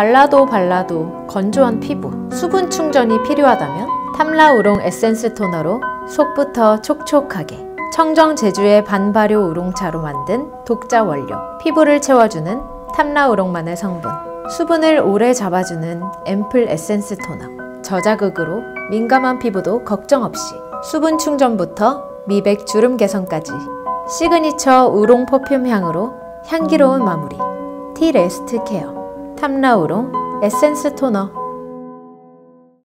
발라도 발라도 건조한 피부, 수분 충전이 필요하다면 탐라 우롱 에센스 토너로 속부터 촉촉하게 청정 제주의 반발효 우롱차로 만든 독자 원료 피부를 채워주는 탐라 우롱만의 성분 수분을 오래 잡아주는 앰플 에센스 토너. 저자극으로 민감한 피부도 걱정 없이 수분 충전부터 미백 주름 개선까지 시그니처 우롱 perfume 향으로 향기로운 마무리. 티레스트 케어 탐라우롱 에센스 토너